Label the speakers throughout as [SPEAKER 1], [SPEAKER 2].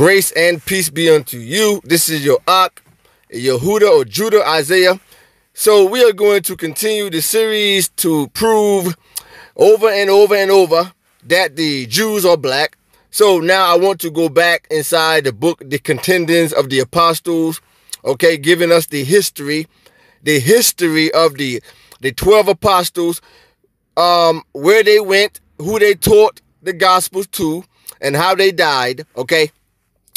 [SPEAKER 1] Grace and peace be unto you. This is your Ak, Yehuda or Judah Isaiah. So we are going to continue the series to prove over and over and over that the Jews are black. So now I want to go back inside the book, The Contendings of the Apostles, okay, giving us the history, the history of the the 12 apostles, um, where they went, who they taught the gospels to, and how they died, okay?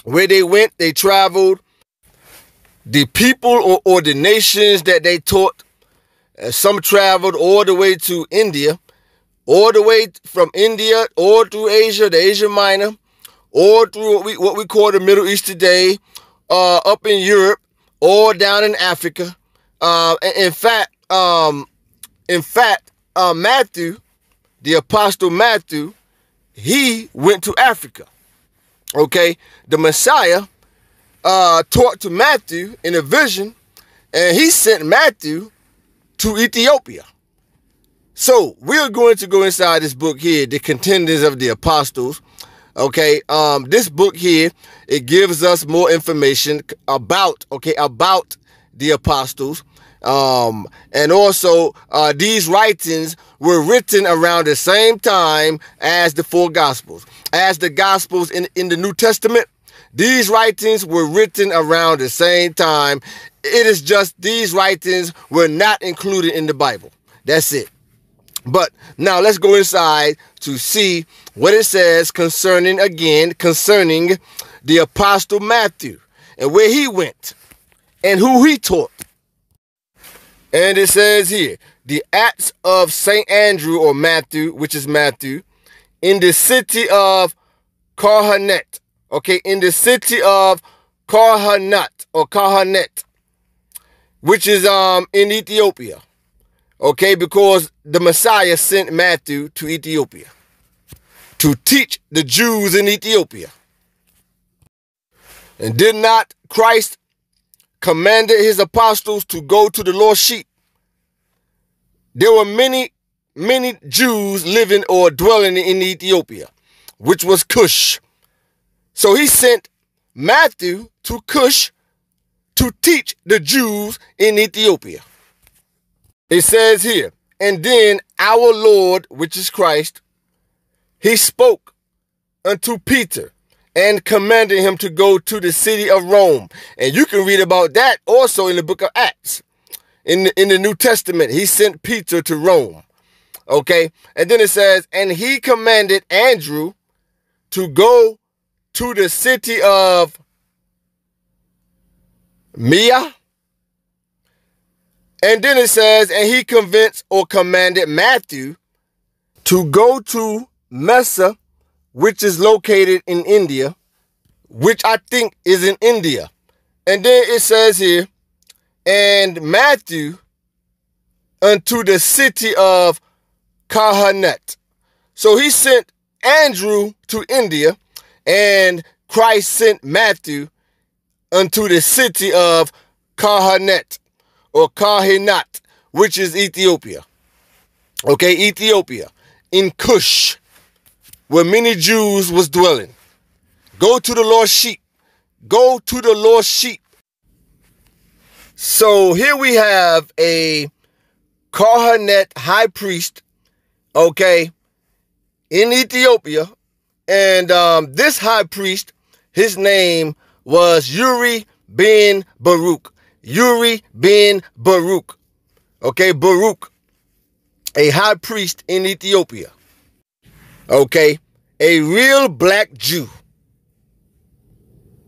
[SPEAKER 1] Where they went, they traveled. The people or, or the nations that they taught, uh, some traveled all the way to India, all the way from India, all through Asia, the Asia Minor, all through what we, what we call the Middle East today, uh, up in Europe, all down in Africa. Uh, in fact, um, in fact, uh, Matthew, the apostle Matthew, he went to Africa. Okay, the Messiah uh, taught to Matthew in a vision, and he sent Matthew to Ethiopia. So we're going to go inside this book here, The Contenders of the Apostles. Okay, um, this book here, it gives us more information about, okay, about the apostles. Um, and also, uh, these writings were written around the same time as the four gospels. As the gospels in, in the New Testament, these writings were written around the same time. It is just these writings were not included in the Bible. That's it. But now let's go inside to see what it says concerning, again, concerning the Apostle Matthew and where he went and who he taught. And it says here, the Acts of St. Andrew or Matthew, which is Matthew, in the city of Kohanet. Okay, in the city of Kohanat or Kohanet, which is um in Ethiopia. Okay, because the Messiah sent Matthew to Ethiopia to teach the Jews in Ethiopia. And did not Christ commanded his apostles to go to the lost sheep. There were many, many Jews living or dwelling in Ethiopia, which was Cush. So he sent Matthew to Cush to teach the Jews in Ethiopia. It says here, and then our Lord, which is Christ, he spoke unto Peter and commanded him to go to the city of Rome. And you can read about that also in the book of Acts. In the, in the New Testament, he sent Peter to Rome. Okay? And then it says, and he commanded Andrew to go to the city of Mia. And then it says, and he convinced or commanded Matthew to go to Messa which is located in India, which I think is in India. And then it says here, and Matthew unto the city of Kahanet. So he sent Andrew to India, and Christ sent Matthew unto the city of Kahanet or Kahinat, which is Ethiopia. Okay, Ethiopia in Cush where many Jews was dwelling. Go to the lost sheep. Go to the lost sheep. So here we have a Kohanet high priest, okay, in Ethiopia. And um, this high priest, his name was Uri bin Baruch. Uri bin Baruch. Okay, Baruch, a high priest in Ethiopia. Okay, a real black Jew,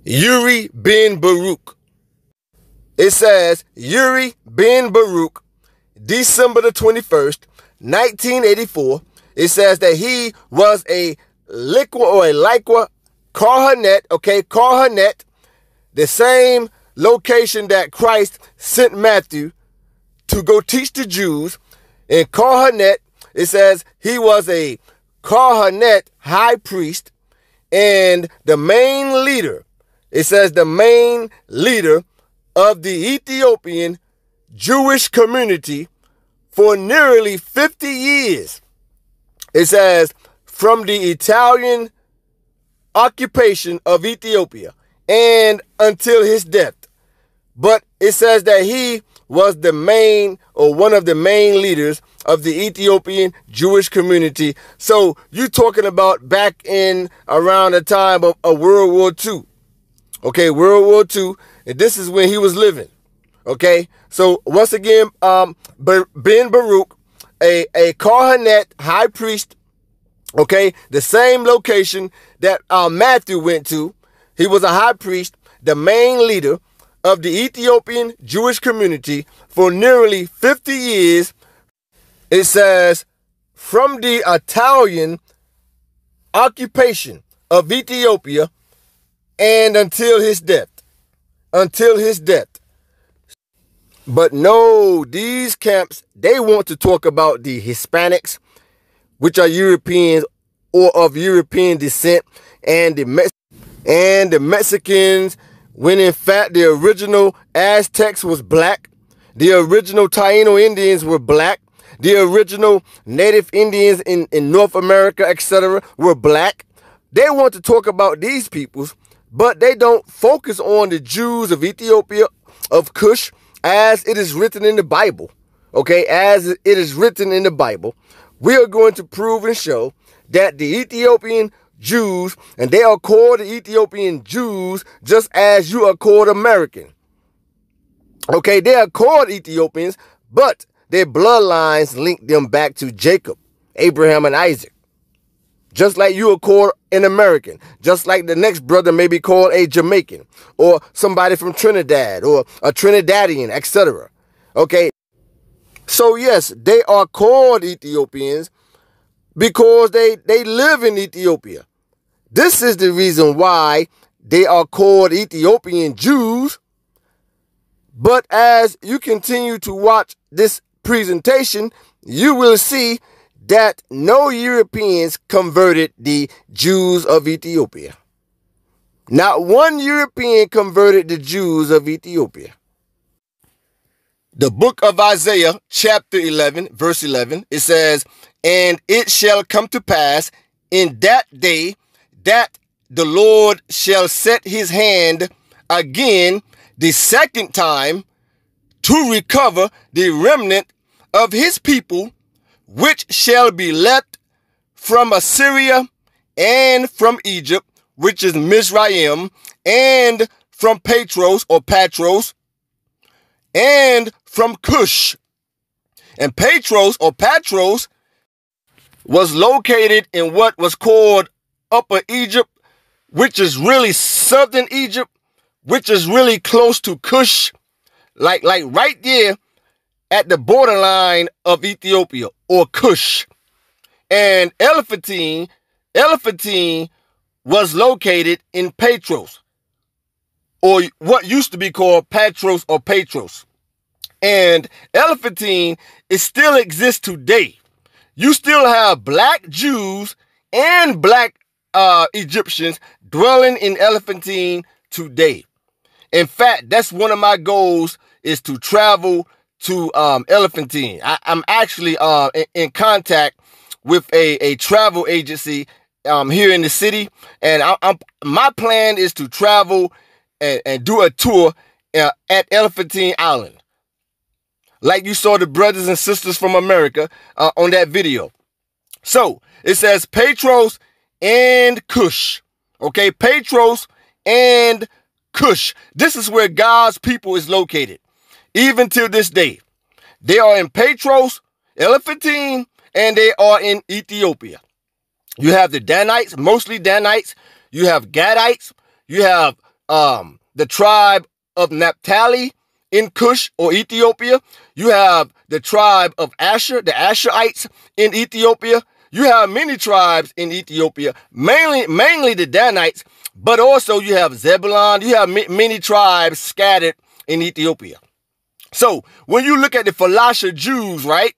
[SPEAKER 1] Uri bin Baruch. It says Uri bin Baruch, December the 21st, 1984. It says that he was a liqua or a liqua Kohanet, okay, Kohanet, the same location that Christ sent Matthew to go teach the Jews. In Kohanet, it says he was a Kohanet, high priest, and the main leader. It says the main leader of the Ethiopian Jewish community for nearly 50 years. It says from the Italian occupation of Ethiopia and until his death. But it says that he was the main or one of the main leaders of the Ethiopian Jewish community. So you're talking about back in around the time of, of World War II. Okay, World War II, and this is when he was living. Okay, so once again, um, Ben Baruch, a, a Kohanet high priest, okay, the same location that uh, Matthew went to. He was a high priest, the main leader of the Ethiopian Jewish community for nearly 50 years. It says, from the Italian occupation of Ethiopia and until his death. Until his death. But no, these camps, they want to talk about the Hispanics, which are Europeans or of European descent, and the Mex and the Mexicans when in fact the original Aztecs was black, the original Taino Indians were black, the original Native Indians in, in North America, etc., were black. They want to talk about these peoples, but they don't focus on the Jews of Ethiopia, of Cush, as it is written in the Bible. Okay, as it is written in the Bible, we are going to prove and show that the Ethiopian Jews, and they are called the Ethiopian Jews just as you are called American. Okay, they are called Ethiopians, but their bloodlines link them back to Jacob, Abraham, and Isaac. Just like you are called an American, just like the next brother may be called a Jamaican, or somebody from Trinidad, or a Trinidadian, etc. Okay, so yes, they are called Ethiopians because they, they live in Ethiopia. This is the reason why they are called Ethiopian Jews. But as you continue to watch this presentation, you will see that no Europeans converted the Jews of Ethiopia. Not one European converted the Jews of Ethiopia. The book of Isaiah, chapter 11, verse 11, it says, And it shall come to pass in that day that the Lord shall set his hand again the second time to recover the remnant of his people, which shall be left from Assyria and from Egypt, which is Mizraim, and from Patros or Patros, and from Cush. And Patros or Patros was located in what was called Upper Egypt, which is really southern Egypt, which is really close to Cush, like like right there at the borderline of Ethiopia or Cush. And Elephantine, Elephantine was located in Patros, or what used to be called Patros or Patros. And Elephantine, it still exists today. You still have black Jews and black uh, Egyptians dwelling in Elephantine today. In fact, that's one of my goals is to travel to um, Elephantine. I, am actually uh, in, in, contact with a, a travel agency um, here in the city, and I, am my plan is to travel and, and do a tour uh, at Elephantine Island, like you saw the brothers and sisters from America uh, on that video. So it says Petros and Cush. Okay, Petros and Cush. This is where God's people is located. Even till this day. They are in Patros, Elephantine, and they are in Ethiopia. You have the Danites, mostly Danites. You have Gadites. You have um, the tribe of Naphtali in Cush or Ethiopia. You have the tribe of Asher, the Asherites in Ethiopia. You have many tribes in Ethiopia, mainly mainly the Danites, but also you have Zebulon. You have many tribes scattered in Ethiopia. So when you look at the Falasha Jews, right,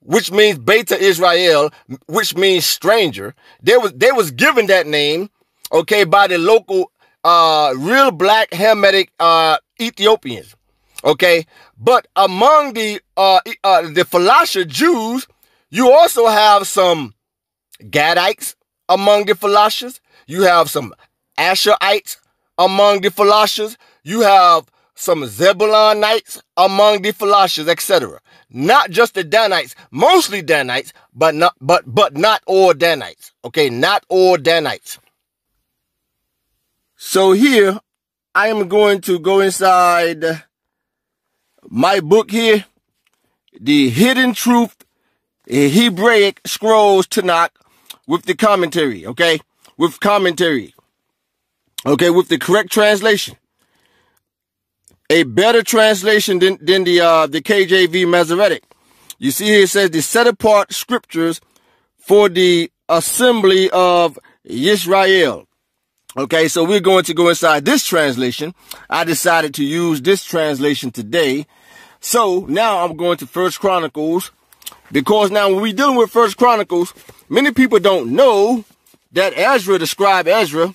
[SPEAKER 1] which means Beta Israel, which means stranger, they was they was given that name, okay, by the local uh real black Hamitic uh Ethiopians. Okay, but among the uh, uh the Falasha Jews, you also have some Gadites among the Falashas. You have some Asherites among the Falashas. You have some Zebulonites among the Philistines, etc. Not just the Danites, mostly Danites, but not but but not all Danites. Okay, not all Danites. So here I am going to go inside my book here, The Hidden Truth in Hebraic Scrolls Tanakh with the commentary, okay? With commentary. Okay, with the correct translation. A better translation than, than the uh, the KJV Masoretic. You see here it says the set apart scriptures for the assembly of Israel. Okay, so we're going to go inside this translation. I decided to use this translation today. So now I'm going to First Chronicles because now when we're dealing with First Chronicles, many people don't know that Ezra, the scribe Ezra,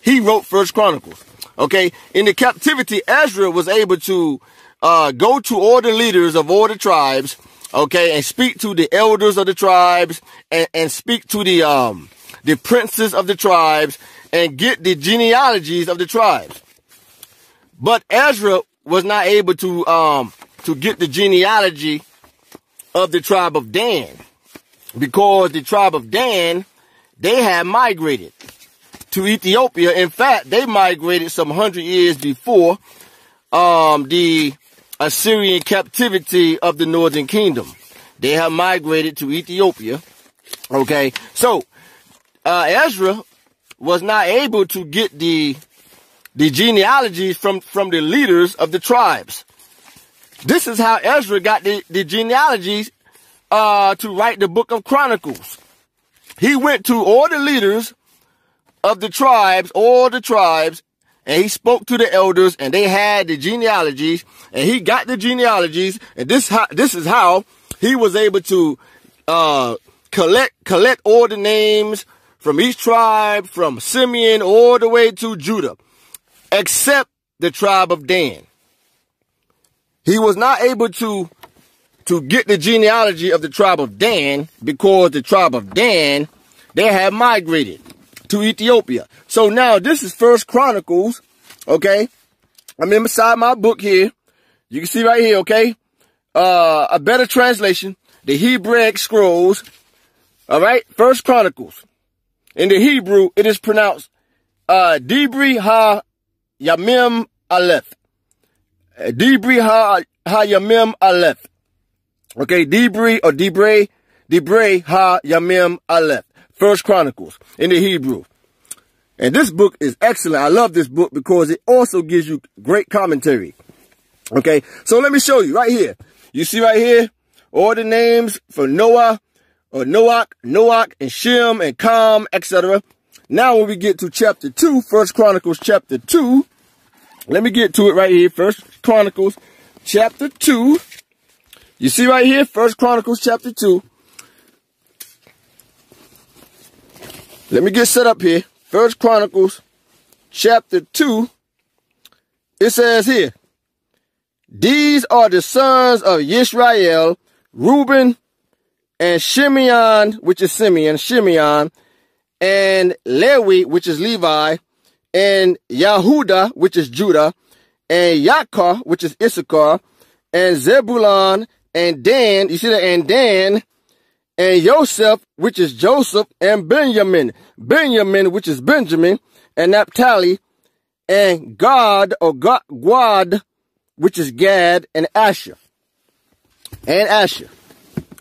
[SPEAKER 1] he wrote First Chronicles. Okay, in the captivity, Ezra was able to uh, go to all the leaders of all the tribes, okay, and speak to the elders of the tribes and, and speak to the um the princes of the tribes and get the genealogies of the tribes. But Ezra was not able to um to get the genealogy of the tribe of Dan because the tribe of Dan they had migrated to Ethiopia. In fact, they migrated some hundred years before um, the Assyrian captivity of the northern kingdom. They have migrated to Ethiopia. Okay, so uh, Ezra was not able to get the the genealogies from from the leaders of the tribes. This is how Ezra got the, the genealogies uh, to write the book of Chronicles. He went to all the leaders of the tribes, all the tribes, and he spoke to the elders and they had the genealogies and he got the genealogies and this how, this is how he was able to uh, collect collect all the names from each tribe, from Simeon all the way to Judah, except the tribe of Dan. He was not able to to get the genealogy of the tribe of Dan because the tribe of Dan they had migrated to Ethiopia. So now this is First Chronicles, okay? I'm inside my book here. You can see right here, okay? Uh, a better translation, the Hebraic scrolls. All right, First Chronicles. In the Hebrew, it is pronounced uh, Dibri Ha Yamim Aleph. Dibri Ha Ha Yamim Aleph. Okay, Dibri or Dibre, Dibre Ha Yamim Aleph. First Chronicles in the Hebrew. And this book is excellent. I love this book because it also gives you great commentary. Okay, so let me show you right here. You see right here, all the names for Noah, or Noach, Noach, and Shem, and Kam, etc. Now when we get to chapter 2, First Chronicles chapter 2, let me get to it right here. First Chronicles chapter 2. You see right here, First Chronicles chapter 2. Let me get set up here. First Chronicles chapter 2. It says here, These are the sons of Yisrael, Reuben and Shimeon, which is Simeon, Shimeon, and Levi, which is Levi, and Yahuda, which is Judah, and Yakar, which is Issachar, and Zebulon, and Dan, you see that, and Dan, and Joseph, which is Joseph, and Benjamin, Benjamin, which is Benjamin, and Naphtali, and God, or God, which is Gad, and Asher, and Asher.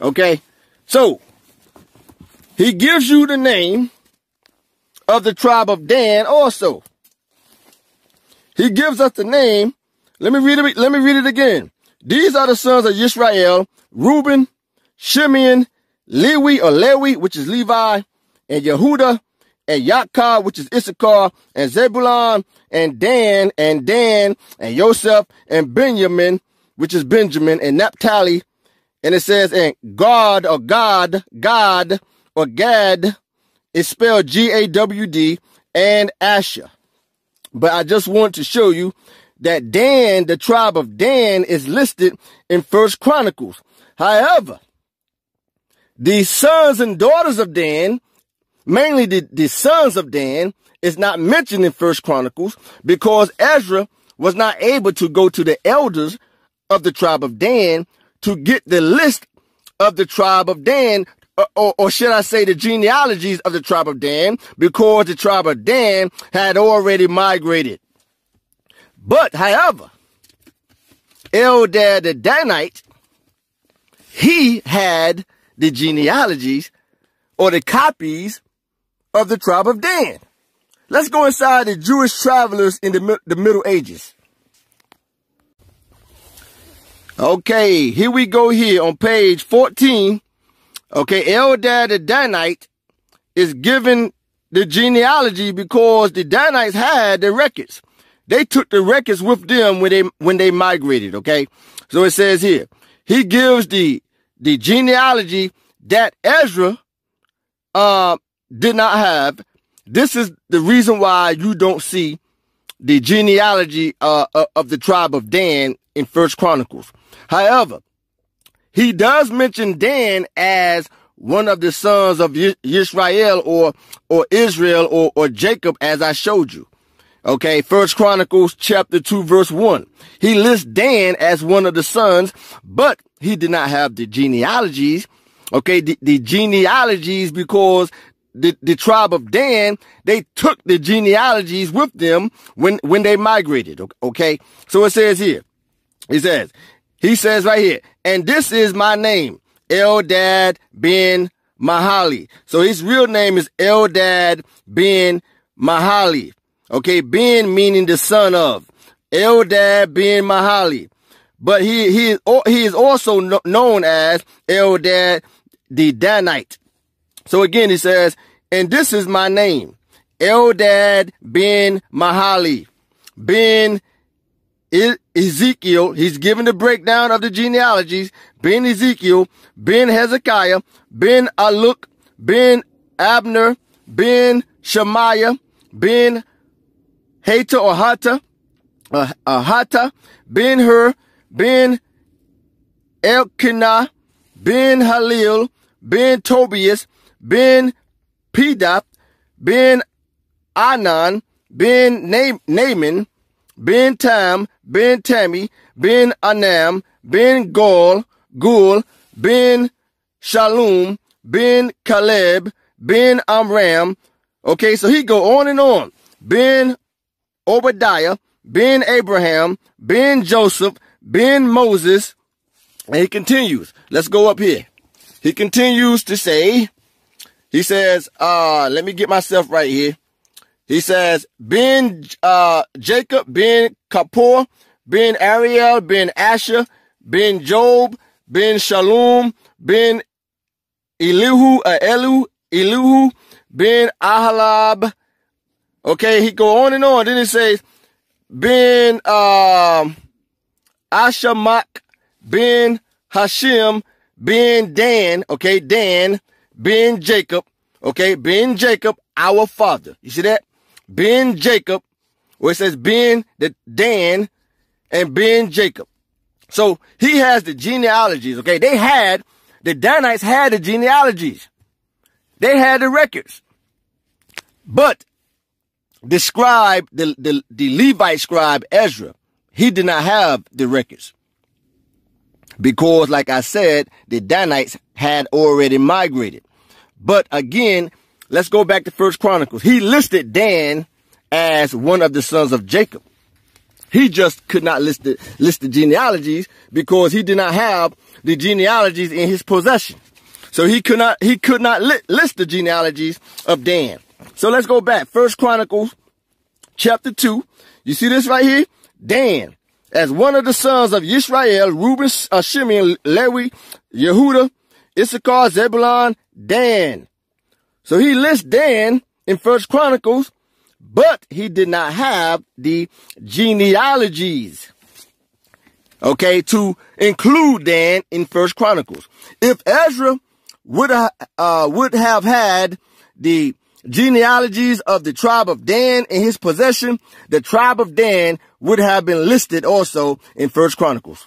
[SPEAKER 1] Okay, so he gives you the name of the tribe of Dan also. He gives us the name. Let me read it. Let me read it again. These are the sons of Israel: Reuben, Shimeon, Lewi or Lewi, which is Levi, and Yehuda, and Yakar, which is Issachar, and Zebulon, and Dan, and Dan, and Joseph, and Benjamin, which is Benjamin, and Naphtali, and it says, and God or God, God or Gad is spelled G-A-W-D, and Asher. But I just want to show you that Dan, the tribe of Dan, is listed in First Chronicles. However, the sons and daughters of Dan mainly the, the sons of Dan, is not mentioned in First Chronicles because Ezra was not able to go to the elders of the tribe of Dan to get the list of the tribe of Dan, or, or, or, should I say the genealogies of the tribe of Dan, because the tribe of Dan had already migrated. But, however, Eldad the Danite, he had the genealogies or the copies of the tribe of Dan. Let's go inside the Jewish travelers in the, the Middle Ages. Okay, here we go here on page 14. Okay, Eldad the Danite is given the genealogy because the Danites had the records. They took the records with them when they when they migrated, okay? So it says here, he gives the the genealogy that Ezra uh, did not have. This is the reason why you don't see the genealogy uh, uh of the tribe of Dan in First Chronicles. However, he does mention Dan as one of the sons of Israel or or Israel or, or Jacob, as I showed you. Okay, First Chronicles chapter 2 verse 1. He lists Dan as one of the sons, but he did not have the genealogies. Okay, the, the genealogies because the, the tribe of Dan, they took the genealogies with them when, when they migrated. Okay. So it says here, he says, he says right here, and this is my name, Eldad ben Mahali. So his real name is Eldad ben Mahali. Okay, Ben meaning the son of Eldad ben Mahali. But he, he, he is also known as Eldad the Danite. So again, he says, and this is my name, Eldad ben Mahali, Ben Ezekiel. He's given the breakdown of the genealogies. Ben Ezekiel, Ben Hezekiah, Ben Aluk, Ben Abner, Ben Shemaiah, Ben Hata or Hata, uh, uh, Hata, Ben Hur, Ben Elkanah, Ben Halil, Ben Tobias, Ben Pedap, Ben Anan, Ben Naaman, Ben Tam, Ben Tammy, Ben Anam, Ben Gol, Gul, Ben Shalom, Ben Caleb, Ben Amram. Okay, so he go on and on. Ben Obadiah, Ben Abraham, Ben Joseph, Ben Moses, and he continues. Let's go up here. He continues to say, he says, uh, let me get myself right here. He says, Ben uh, Jacob, Ben Kapoor, Ben Ariel, Ben Asher, Ben Job, Ben Shalom, Ben Elihu, uh, Elihu, Elihu, Ben Ahalab, Okay, he go on and on. Then he says, Ben um, Ashamak, Ben Hashim, Ben Dan, okay, Dan, Ben Jacob, okay, Ben Jacob, our father. You see that? Ben Jacob, where it says Ben, the Dan, and Ben Jacob. So he has the genealogies, okay? They had, the Danites had the genealogies. They had the records. But the scribe, the, the, the Levite scribe Ezra, he did not have the records. Because, like I said, the Danites had already migrated. But again, let's go back to First Chronicles. He listed Dan as one of the sons of Jacob. He just could not list the, list the genealogies because he did not have the genealogies in his possession. So he could not, he could not li list the genealogies of Dan. So let's go back. First Chronicles chapter 2. You see this right here? Dan, as one of the sons of Israel, Reuben, uh, Shimon, Levi, Yehuda, Issachar, Zebulon, Dan. So he lists Dan in First Chronicles, but he did not have the genealogies. Okay, to include Dan in First Chronicles. If Ezra would uh, would have had the genealogies of the tribe of Dan in his possession, the tribe of Dan would have been listed also in First Chronicles.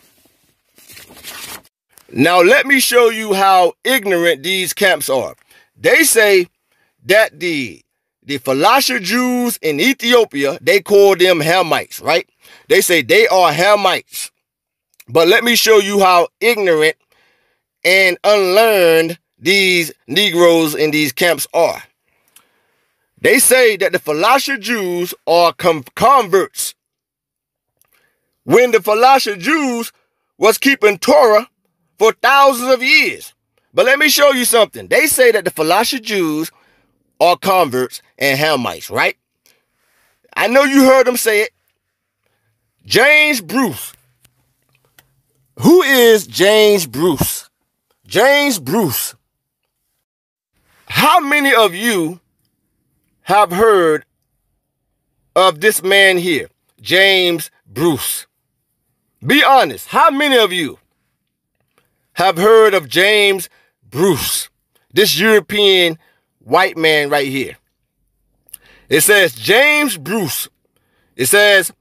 [SPEAKER 1] Now let me show you how ignorant these camps are. They say that the the Falasha Jews in Ethiopia, they call them Hamites, right? They say they are Hamites. But let me show you how ignorant and unlearned these Negroes in these camps are. They say that the Falasha Jews are converts. When the Falasha Jews was keeping Torah for thousands of years. But let me show you something. They say that the Falasha Jews are converts and Hamites, right? I know you heard them say it. James Bruce. Who is James Bruce? James Bruce. How many of you have heard of this man here, James Bruce? Be honest. How many of you have heard of James Bruce, this European white man right here? It says James Bruce. It says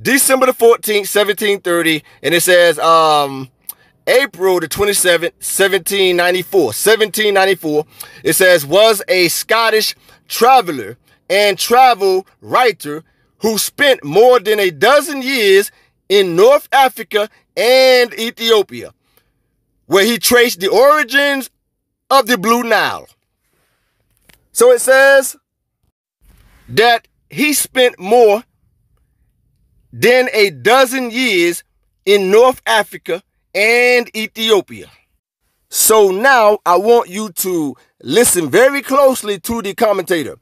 [SPEAKER 1] December the 14th, 1730, and it says um April the 27th, 1794. 1794, it says, was a Scottish traveler and travel writer who spent more than a dozen years in North Africa and Ethiopia, where he traced the origins of the Blue Nile. So it says that he spent more than a dozen years in North Africa and Ethiopia. So now I want you to listen very closely to the commentator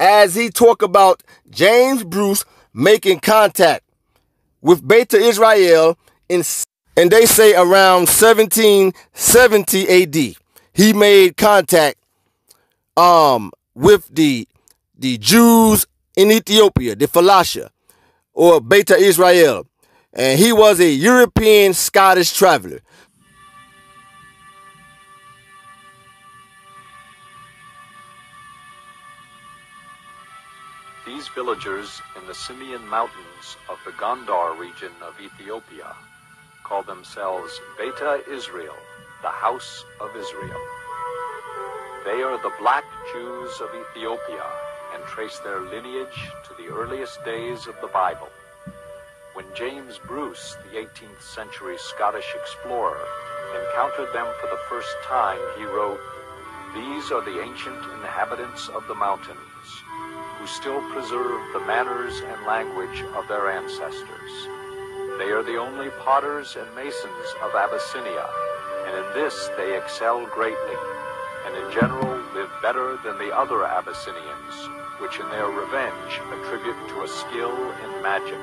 [SPEAKER 1] as he talk about James Bruce making contact with Beta Israel in and they say around 1770 AD. He made contact um with the the Jews in Ethiopia, the Falasha or Beta Israel and he was a European Scottish traveler.
[SPEAKER 2] These villagers in the Simien Mountains of the Gondar region of Ethiopia call themselves Beta Israel, the House of Israel. They are the black Jews of Ethiopia and trace their lineage to the earliest days of the Bible. When James Bruce, the 18th century Scottish explorer, encountered them for the first time, he wrote, These are the ancient inhabitants of the mountains, who still preserve the manners and language of their ancestors. They are the only potters and masons of Abyssinia, and in this they excel greatly, and in general live better than the other Abyssinians, which in their revenge attribute to a skill in magic.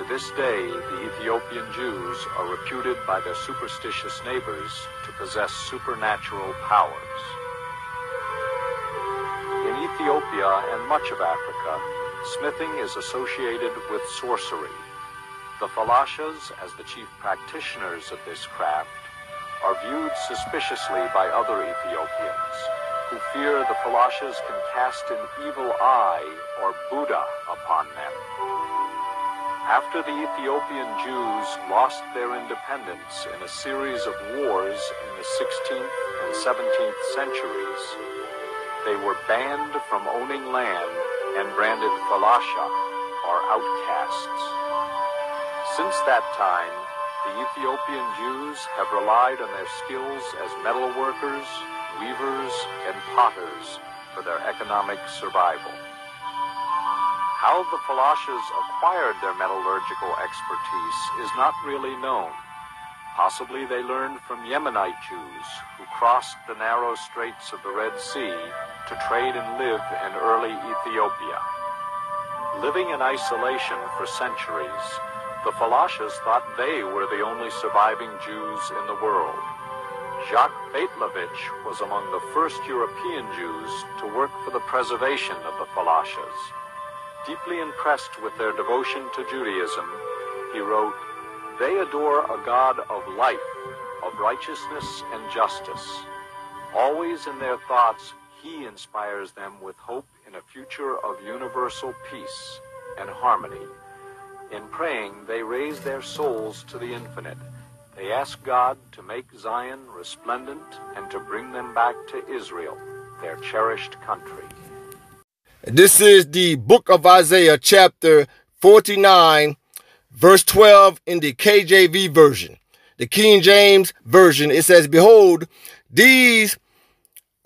[SPEAKER 2] To this day, the Ethiopian Jews are reputed by their superstitious neighbors to possess supernatural powers. Ethiopia and much of Africa, smithing is associated with sorcery. The Falashas, as the chief practitioners of this craft, are viewed suspiciously by other Ethiopians, who fear the Falashas can cast an evil eye or buda upon them. After the Ethiopian Jews lost their independence in a series of wars in the 16th and 17th centuries, they were banned from owning land and branded falasha, or outcasts. Since that time, the Ethiopian Jews have relied on their skills as metal workers, weavers, and potters for their economic survival. How the Falashas acquired their metallurgical expertise is not really known. Possibly they learned from Yemenite Jews who crossed the narrow straits of the Red Sea to trade and live in early Ethiopia. Living in isolation for centuries, the Falashas thought they were the only surviving Jews in the world. Jacques Faitlovitch was among the first European Jews to work for the preservation of the Falashas. Deeply impressed with their devotion to Judaism, he wrote, They adore a God of life, of righteousness and justice. Always in their thoughts, he inspires them with hope in a future of universal peace and harmony. In praying, they raise their souls to the infinite. They ask God to make Zion resplendent and to bring them back to Israel, their cherished country.
[SPEAKER 1] This is the book of Isaiah, chapter 49, verse 12 in the KJV version. The King James version, it says, Behold, these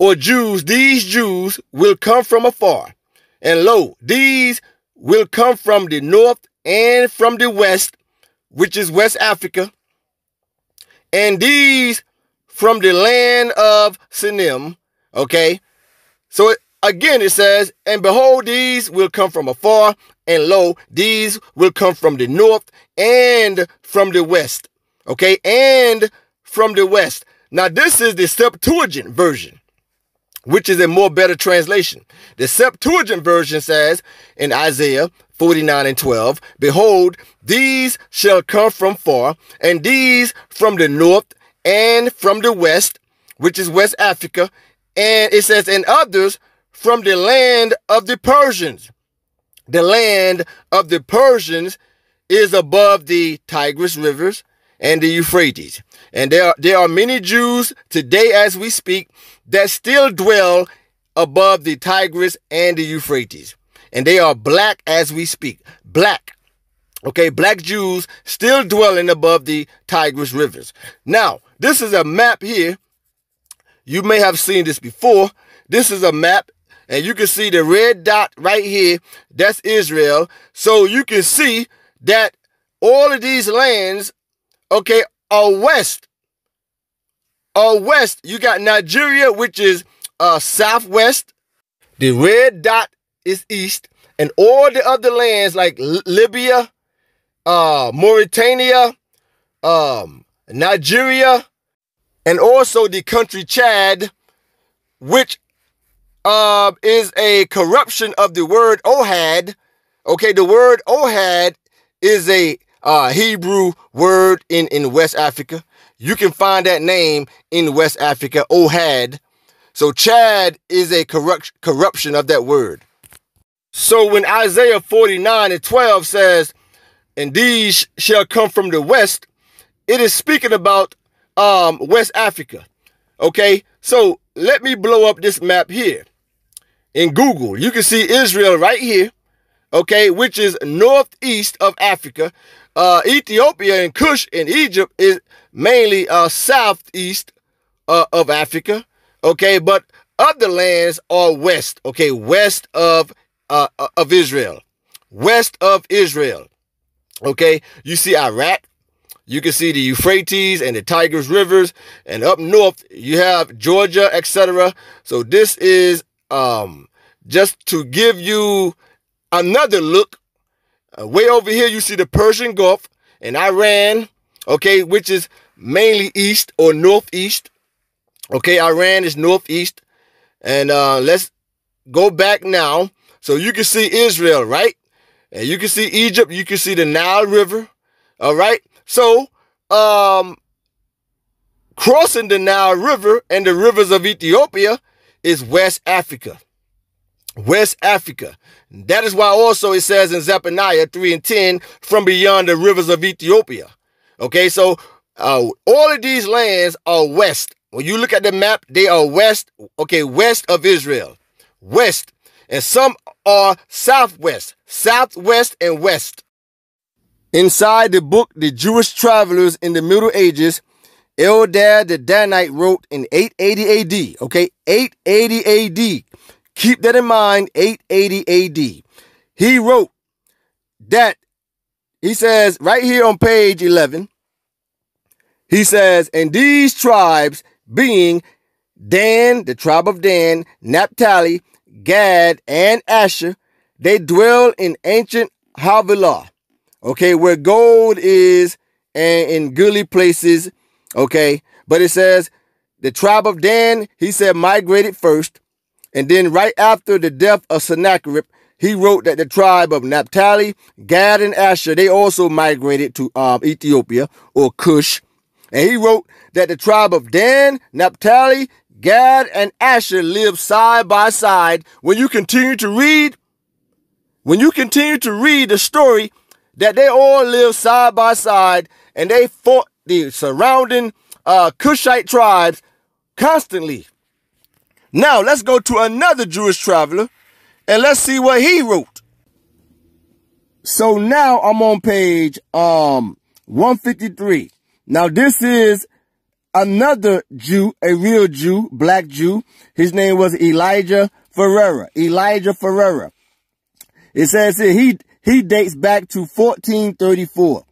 [SPEAKER 1] or Jews, these Jews will come from afar. And lo, these will come from the north and from the west, which is West Africa. And these from the land of Sinim. Okay. So again, it says, And behold, these will come from afar. And lo, these will come from the north and from the west. Okay. And from the west. Now, this is the Septuagint version which is a more better translation. The Septuagint version says in Isaiah 49 and 12, Behold, these shall come from far, and these from the north and from the west, which is West Africa. And it says, and others from the land of the Persians. The land of the Persians is above the Tigris rivers and the Euphrates. And there are, there are many Jews today as we speak that still dwell above the Tigris and the Euphrates. And they are black as we speak. Black. Okay, black Jews still dwelling above the Tigris rivers. Now, this is a map here. You may have seen this before. This is a map, and you can see the red dot right here. That's Israel. So you can see that all of these lands, okay, are west uh, west, you got Nigeria, which is uh, southwest. The red dot is east. And all the other lands like Libya, uh, Mauritania, um, Nigeria, and also the country Chad, which uh, is a corruption of the word Ohad. Okay, the word Ohad is a uh, Hebrew word in, in West Africa. You can find that name in West Africa, Ohad. So Chad is a corrupt, corruption of that word. So when Isaiah 49 and 12 says, and these shall come from the west, it is speaking about um, West Africa. Okay, so let me blow up this map here in Google. You can see Israel right here, okay, which is northeast of Africa. Uh, Ethiopia and Kush in Egypt is mainly uh, southeast uh, of Africa. Okay, but other lands are west. Okay, west of uh, of Israel, west of Israel. Okay, you see Iraq. You can see the Euphrates and the Tigris rivers, and up north you have Georgia, etc. So this is um, just to give you another look. Uh, way over here, you see the Persian Gulf and Iran, okay, which is mainly east or northeast. Okay, Iran is northeast. And uh, let's go back now. So you can see Israel, right? And you can see Egypt. You can see the Nile River. All right. So, um, crossing the Nile River and the rivers of Ethiopia is West Africa. West Africa. That is why also it says in Zephaniah 3 and 10, from beyond the rivers of Ethiopia. Okay, so uh, all of these lands are west. When you look at the map, they are west, okay, west of Israel. West. And some are southwest, southwest and west. Inside the book, The Jewish Travelers in the Middle Ages, Eldad the Danite wrote in 880 AD, okay, 880 AD. Keep that in mind, 880 AD. He wrote that, he says right here on page 11, he says, and these tribes being Dan, the tribe of Dan, Naphtali, Gad, and Asher, they dwell in ancient Havilah, okay, where gold is and in goodly places, okay. But it says the tribe of Dan, he said, migrated first. And then right after the death of Sennacherib, he wrote that the tribe of Naphtali, Gad, and Asher, they also migrated to um, Ethiopia or Cush. And he wrote that the tribe of Dan, Naphtali, Gad, and Asher lived side by side. When you continue to read, when you continue to read the story, that they all lived side by side and they fought the surrounding uh, Cushite tribes constantly. Now let's go to another Jewish traveler and let's see what he wrote. So now I'm on page um 153. Now this is another Jew, a real Jew, black Jew. His name was Elijah Ferreira. Elijah Ferreira. It says here he he dates back to 1434.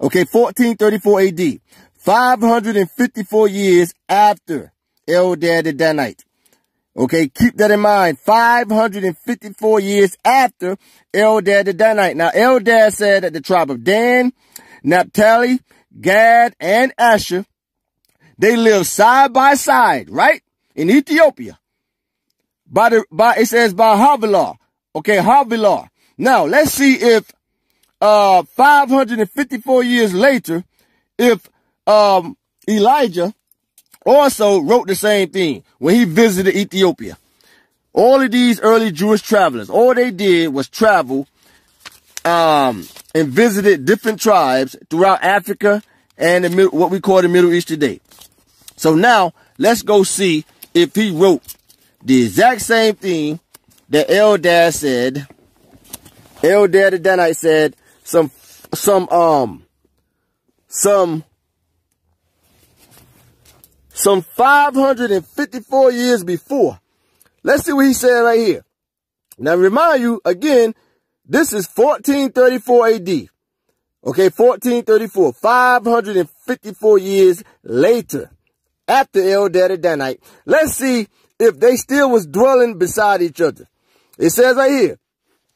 [SPEAKER 1] Okay, 1434 AD. 554 years after Eldad the Danite. Okay, keep that in mind. 554 years after Eldad the Danite. Now, Eldad said that the tribe of Dan, Naphtali, Gad, and Asher, they live side by side, right? In Ethiopia. By the, by, it says by Havilah. Okay, Havilah. Now, let's see if, uh, 554 years later, if, um, Elijah also wrote the same thing when he visited Ethiopia. All of these early Jewish travelers, all they did was travel um, and visited different tribes throughout Africa and the, what we call the Middle East today. So now let's go see if he wrote the exact same thing that Eldad said. Eldad the Danite said some some um some some 554 years before. Let's see what he said right here. Now remind you again, this is 1434 AD. Okay, 1434, 554 years later, after Eldad Danite. Let's see if they still was dwelling beside each other. It says right here.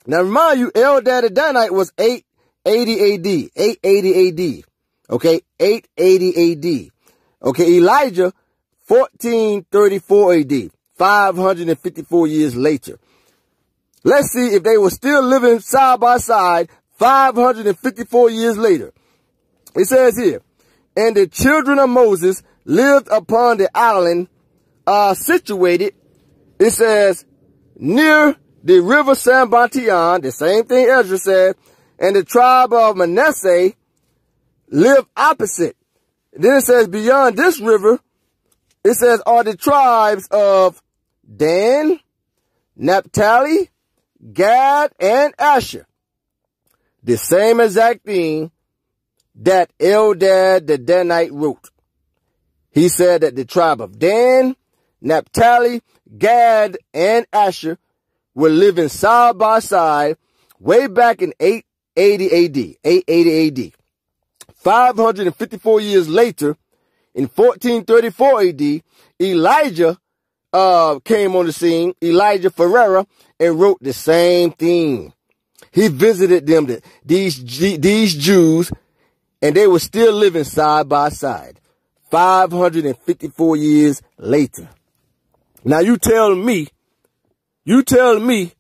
[SPEAKER 1] Now remind you, Eldad Danite was 880 AD, 880 AD. Okay, 880 AD. Okay, Elijah, 1434 AD, 554 years later. Let's see if they were still living side by side 554 years later. It says here, and the children of Moses lived upon the island uh, situated, it says, near the river Sambatyon, the same thing Ezra said, and the tribe of Manasseh lived opposite then it says, beyond this river, it says, are the tribes of Dan, Naphtali, Gad, and Asher. The same exact thing that Eldad the Danite wrote. He said that the tribe of Dan, Naphtali, Gad, and Asher were living side by side way back in 880 AD, 880 AD. 554 years later, in 1434 AD, Elijah uh, came on the scene, Elijah Ferreira, and wrote the same thing. He visited them, these, these Jews, and they were still living side by side. 554 years later. Now you tell me, you tell me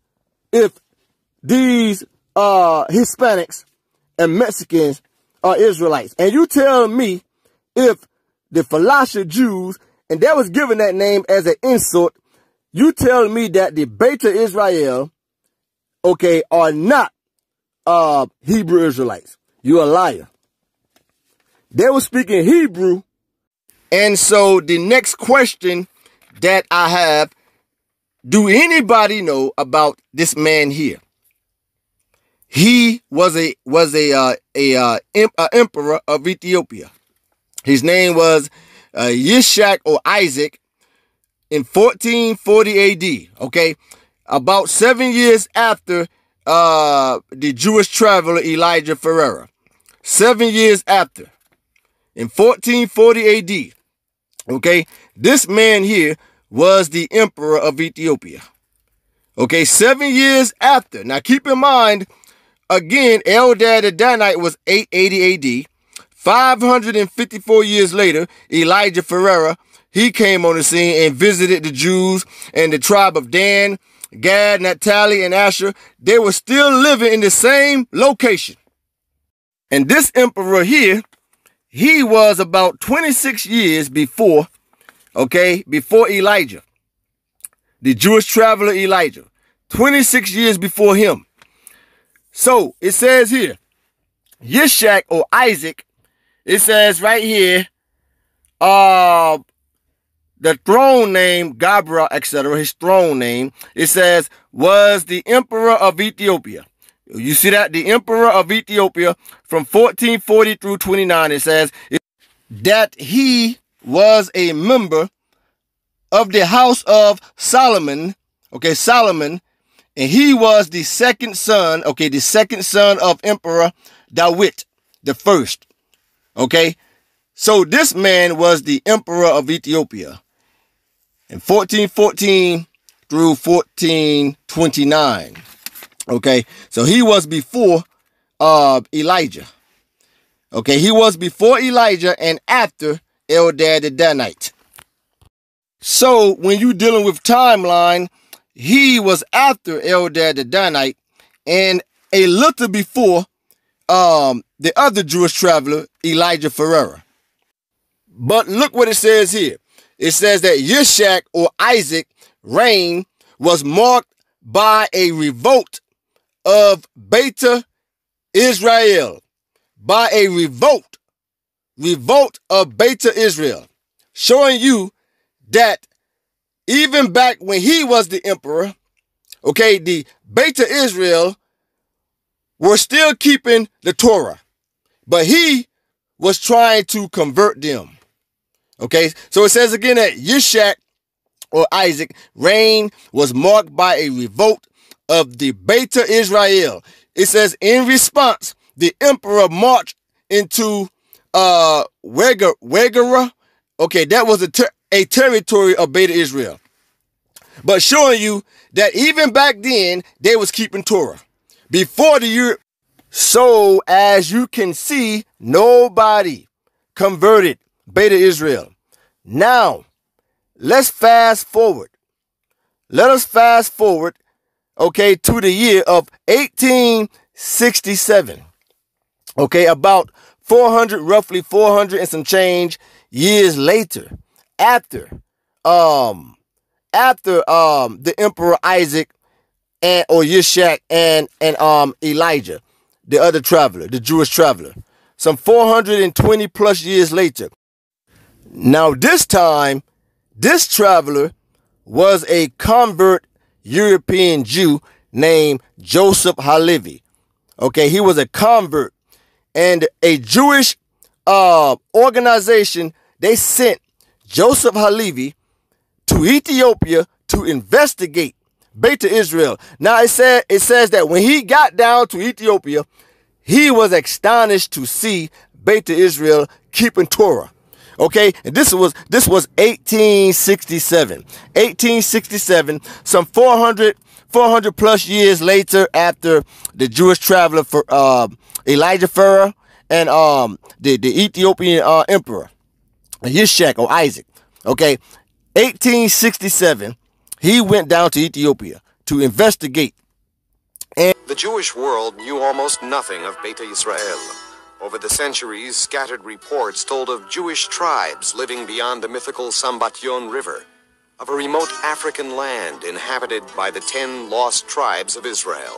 [SPEAKER 1] if these uh, Hispanics and Mexicans are Israelites. And you tell me if the Falasha Jews, and that was given that name as an insult, you tell me that the Beta Israel, okay, are not uh, Hebrew Israelites. You're a liar. They were speaking Hebrew. And so the next question that I have, do anybody know about this man here? He was a was a uh, a, uh, a emperor of Ethiopia. His name was uh, Yishak or Isaac in 1440 AD. Okay, about seven years after uh, the Jewish traveler Elijah Ferreira. Seven years after, in 1440 AD. Okay, this man here was the emperor of Ethiopia. Okay, seven years after. Now keep in mind Again, Eldad the Danite was 880 AD. 554 years later, Elijah Ferreira, he came on the scene and visited the Jews and the tribe of Dan, Gad, Naphtali, and Asher. They were still living in the same location. And this emperor here, he was about 26 years before, okay, before Elijah. The Jewish traveler Elijah. 26 years before him. So it says here, Yishak or Isaac, it says right here, uh, the throne name, Gabra, etc., his throne name, it says, was the emperor of Ethiopia. You see that? The emperor of Ethiopia from 1440 through 29, it says that he was a member of the house of Solomon. Okay, Solomon. And he was the second son, okay, the second son of Emperor Dawit the first. Okay. So this man was the emperor of Ethiopia in 1414 through 1429. Okay, so he was before uh, Elijah. Okay, he was before Elijah and after Eldad the Danite. So when you're dealing with timeline, he was after Eldad the Danite and a little before um, the other Jewish traveler, Elijah Ferreira. But look what it says here. It says that Yishak or Isaac reign was marked by a revolt of Beta Israel. By a revolt. Revolt of Beta Israel. Showing you that even back when he was the emperor, okay, the Beta Israel were still keeping the Torah, but he was trying to convert them. Okay, so it says again that Yishak or Isaac reign was marked by a revolt of the Beta Israel. It says in response, the emperor marched into uh Wegara. Okay, that was a, ter a territory of Beta Israel. But showing you that even back then, they was keeping Torah. Before the year. So as you can see, nobody converted Beta Israel. Now, let's fast forward. Let us fast forward, okay, to the year of 1867. Okay, about 400, roughly 400 and some change years later, after, um, after, um, the Emperor Isaac and or Yishak and and um Elijah, the other traveler, the Jewish traveler. Some 420 plus years later. Now this time, this traveler was a convert European Jew named Joseph Halevi. Okay, he was a convert and a Jewish uh, organization. They sent Joseph Halevi to Ethiopia to investigate Beta Israel. Now it said it says that when he got down to Ethiopia, he was astonished to see Beta Israel keeping Torah. Okay, and this was this was 1867. 1867, some 400 400 plus years later after the Jewish traveler for uh, Elijah Ferrer and um the, the Ethiopian uh, emperor Yishak or oh, Isaac. Okay, 1867 he went down to Ethiopia to investigate.
[SPEAKER 3] And the Jewish world knew almost nothing of Beta Israel. Over the centuries, scattered reports told of Jewish tribes living beyond the mythical Sambatyon River, of a remote African land inhabited by the ten lost tribes of Israel.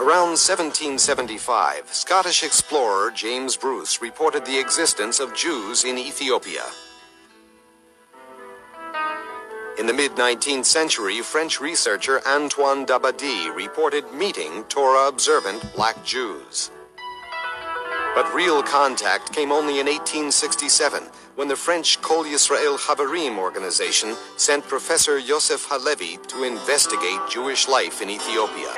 [SPEAKER 3] Around 1775, Scottish explorer James Bruce reported the existence of Jews in Ethiopia. In the mid-19th century, French researcher Antoine d'Abbadie reported meeting Torah-observant black Jews. But real contact came only in 1867, when the French Kol Yisrael Haverim organization sent Professor Yosef Halevi to investigate Jewish life in Ethiopia.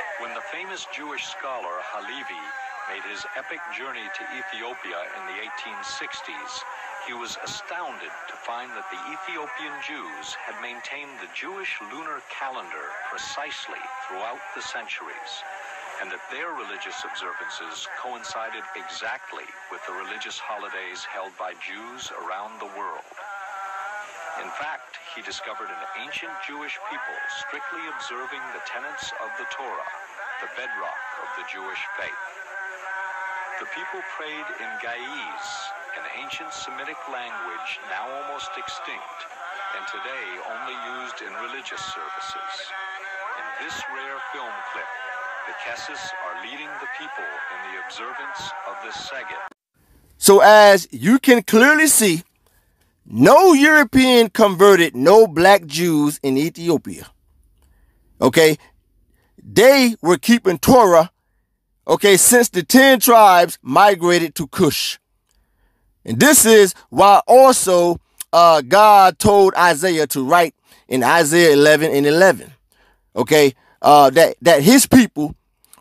[SPEAKER 2] Famous Jewish scholar Halevi made his epic journey to Ethiopia in the 1860s, he was astounded to find that the Ethiopian Jews had maintained the Jewish lunar calendar precisely throughout the centuries, and that their religious observances coincided exactly with the religious holidays held by Jews around the world. In fact, he discovered an ancient Jewish people strictly observing the tenets of the Torah, the bedrock of the Jewish faith. The people prayed in Ge'ez, an ancient Semitic language now almost extinct, and today only used in religious services. In this rare film clip, the Kessis are leading the people in the observance of this Seged.
[SPEAKER 1] So as you can clearly see, no European converted no black Jews in Ethiopia. Okay. They were keeping Torah, okay, since the 10 tribes migrated to Cush. And this is why also uh, God told Isaiah to write in Isaiah 11 and 11, okay, uh, that, that his people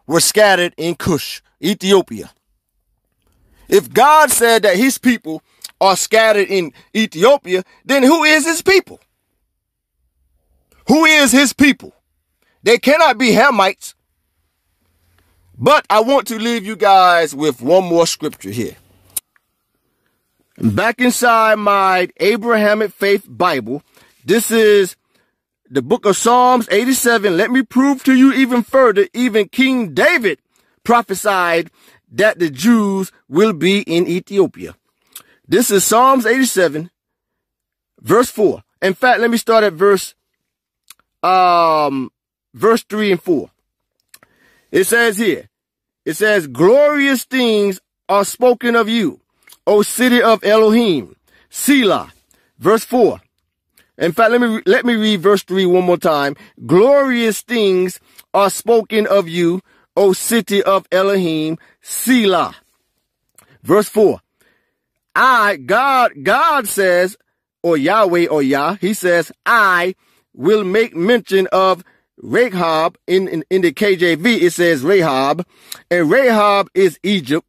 [SPEAKER 1] were scattered in Cush, Ethiopia. If God said that his people are scattered in Ethiopia, then who is his people? Who is his people? They cannot be Hamites. But I want to leave you guys with one more scripture here. Back inside my Abrahamic Faith Bible, this is the book of Psalms 87. Let me prove to you even further, even King David prophesied that the Jews will be in Ethiopia. This is Psalms 87, verse 4. In fact, let me start at verse um verse 3 and 4. It says here, it says, glorious things are spoken of you, O city of Elohim, Selah. Verse 4. In fact, let me, let me read verse 3 one more time. Glorious things are spoken of you, O city of Elohim, Selah. Verse 4. I, God, God says, or Yahweh or Yah, he says, I will make mention of Rahab in, in, in the KJV, it says Rahab, and Rahab is Egypt,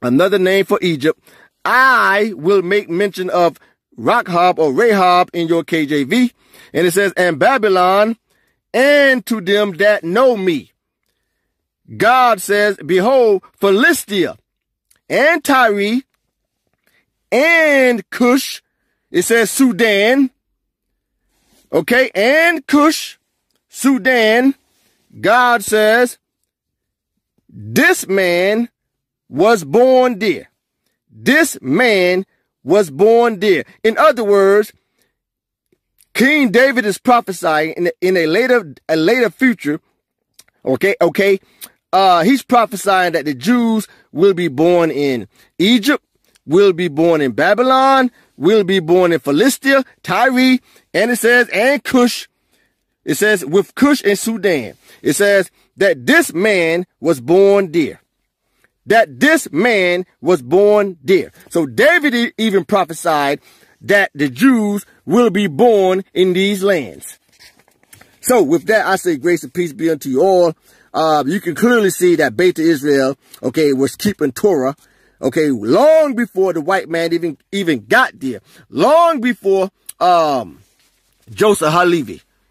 [SPEAKER 1] another name for Egypt. I will make mention of Rakhab or Rahab in your KJV, and it says, and Babylon, and to them that know me. God says, behold, Philistia and Tyre and Cush, it says Sudan, okay, and Cush, Sudan, God says, this man was born there. This man was born there. In other words, King David is prophesying in, in a later, a later future. Okay. Okay. Uh, he's prophesying that the Jews will be born in Egypt, will be born in Babylon, will be born in Philistia, Tyre, and it says, and Cush, it says, with Cush and Sudan. It says that this man was born there. That this man was born there. So David even prophesied that the Jews will be born in these lands. So with that, I say grace and peace be unto you all. Uh, you can clearly see that Beta Israel, okay, was keeping Torah, okay, long before the white man even, even got there. Long before, um, Joseph Halevi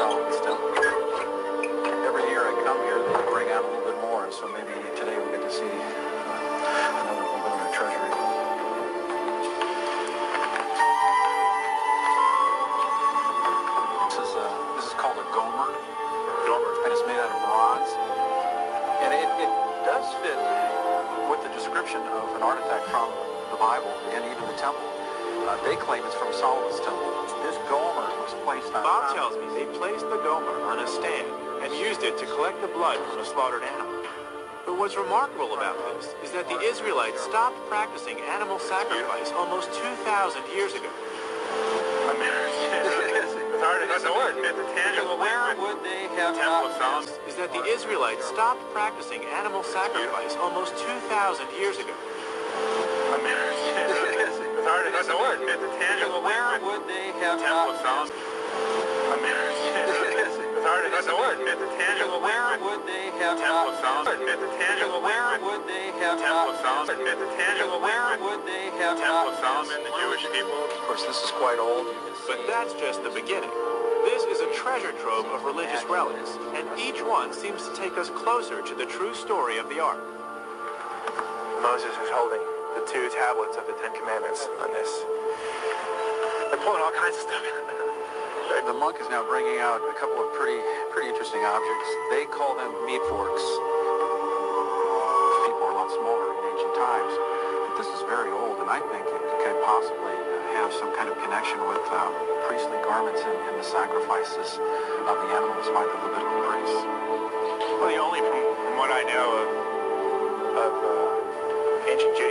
[SPEAKER 1] songs still. Every year I come
[SPEAKER 4] here, they bring out a little bit more, so maybe today we get
[SPEAKER 1] to see
[SPEAKER 4] uh, another balloon of treasury. This is, a, this is called a gomer, gomer,
[SPEAKER 1] and it's made out of bronze. And it, it does
[SPEAKER 4] fit with the description of an artifact from the Bible and even the temple. Uh, they claim it's from Solomon's temple. This gomer
[SPEAKER 1] was placed.
[SPEAKER 4] Bob tells
[SPEAKER 5] me they placed the Gomer on a stand and used it
[SPEAKER 1] to collect the blood from a slaughtered animal.
[SPEAKER 6] But what's remarkable about this is that the Israelites
[SPEAKER 5] stopped practicing animal sacrifice almost 2,000 years ago.
[SPEAKER 7] Where would they have
[SPEAKER 5] Is that the Israelites stopped practicing animal sacrifice almost 2,000 years ago.
[SPEAKER 7] That's the word.
[SPEAKER 6] It's a tangible
[SPEAKER 8] Where would they have
[SPEAKER 6] Temple sound.
[SPEAKER 8] I
[SPEAKER 6] mean, it's hard to That's the word. It's a tangible
[SPEAKER 8] Where would they have
[SPEAKER 6] Temple sound.
[SPEAKER 8] It's
[SPEAKER 6] a tangible Where would they have Temple sound. It's a tangible
[SPEAKER 8] Where would they have
[SPEAKER 6] Temple of Solomon, the Jewish people.
[SPEAKER 7] Of course, this is quite old.
[SPEAKER 5] But that's just the beginning. This is a treasure trove of religious relics, and each one seems to take us closer to the true story of the Ark.
[SPEAKER 7] Moses is holding the two tablets of the Ten Commandments on this. They're pulling all kinds of stuff.
[SPEAKER 4] The monk is now bringing out a couple of pretty, pretty interesting objects. They call them meat forks. People were a lot smaller in ancient times. But this is very old, and I think it could possibly have some kind of connection with um, priestly garments and, and the sacrifices of the animals by the Levitical priests.
[SPEAKER 7] Well, the only, from, from what I know of, of uh, ancient Judaism,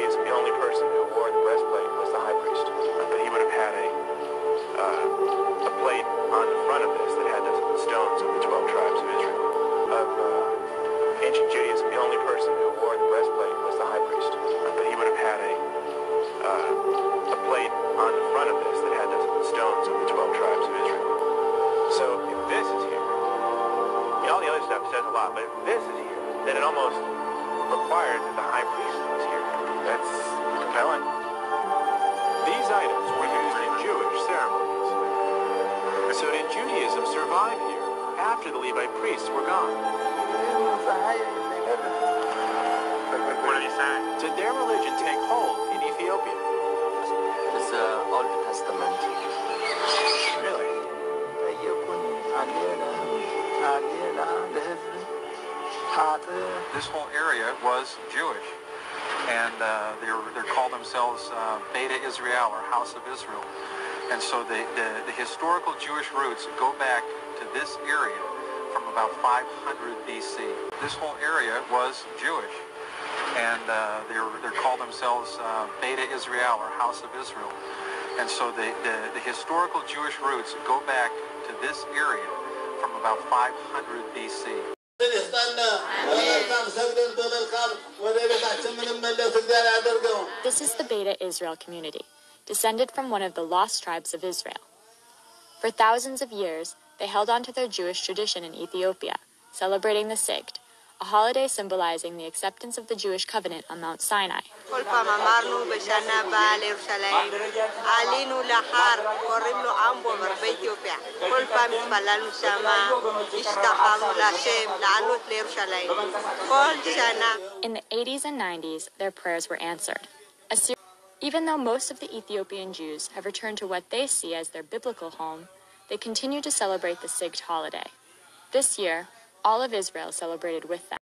[SPEAKER 7] person who wore the breastplate was the high priest. But he would have had a, uh, a plate on the front of this that had the stones of the 12 tribes of Israel. Of uh, ancient Judaism, the only person who wore the breastplate was the high priest. But he would have had a, uh, a plate on the front of this that had the stones of the 12 tribes of Israel. So if this is here, all the other stuff says a lot, but if this is here, then it almost requires that the high priest was here. That's compelling.
[SPEAKER 5] These items were used in Jewish ceremonies. So did Judaism survive here after the Levite priests were gone?
[SPEAKER 4] This whole area was Jewish, and uh, they they called themselves uh, Beta Israel or House of Israel. And so the, the, the historical Jewish roots go back to this area from about 500 BC. This whole area was Jewish, and uh, they they called themselves uh, Beta Israel or House of Israel. And so the, the, the historical Jewish roots go back to this area from about 500 BC.
[SPEAKER 9] This is the Beta Israel community, descended from one of the lost tribes of Israel. For thousands of years, they held on to their Jewish tradition in Ethiopia, celebrating the Sigd, a holiday symbolizing the acceptance of the Jewish covenant on Mount Sinai. In the 80s and 90s, their prayers were answered. Even though most of the Ethiopian Jews have returned to what they see as their biblical home, they continue to celebrate the Sigd holiday. This year, all of Israel celebrated with them.